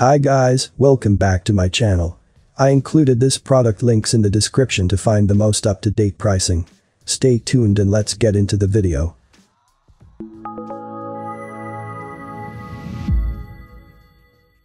Hi guys, welcome back to my channel. I included this product links in the description to find the most up-to-date pricing. Stay tuned and let's get into the video.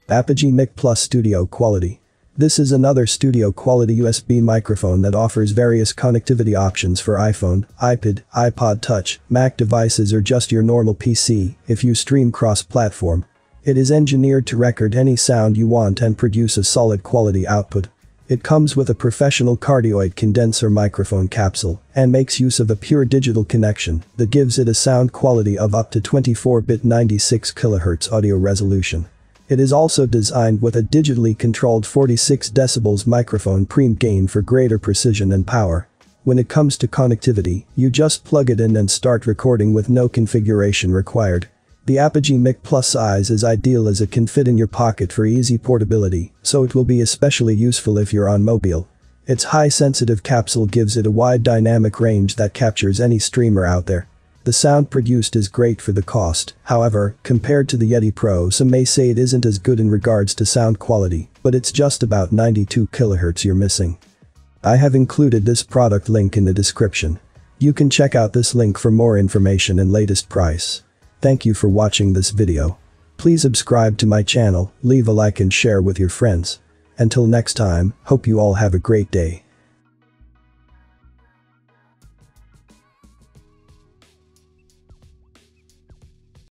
Apogee Mic Plus Studio Quality. This is another studio quality USB microphone that offers various connectivity options for iPhone, iPad, iPod Touch, Mac devices or just your normal PC if you stream cross-platform. It is engineered to record any sound you want and produce a solid quality output. It comes with a professional cardioid condenser microphone capsule and makes use of a pure digital connection that gives it a sound quality of up to 24-bit 96 kHz audio resolution. It is also designed with a digitally controlled 46 decibels microphone preamp gain for greater precision and power. When it comes to connectivity, you just plug it in and start recording with no configuration required. The Apogee Mic Plus size is ideal as it can fit in your pocket for easy portability, so it will be especially useful if you're on mobile. Its high sensitive capsule gives it a wide dynamic range that captures any streamer out there. The sound produced is great for the cost, however, compared to the Yeti Pro some may say it isn't as good in regards to sound quality, but it's just about 92 kHz you're missing. I have included this product link in the description. You can check out this link for more information and latest price. Thank you for watching this video. Please subscribe to my channel, leave a like and share with your friends. Until next time, hope you all have a great day.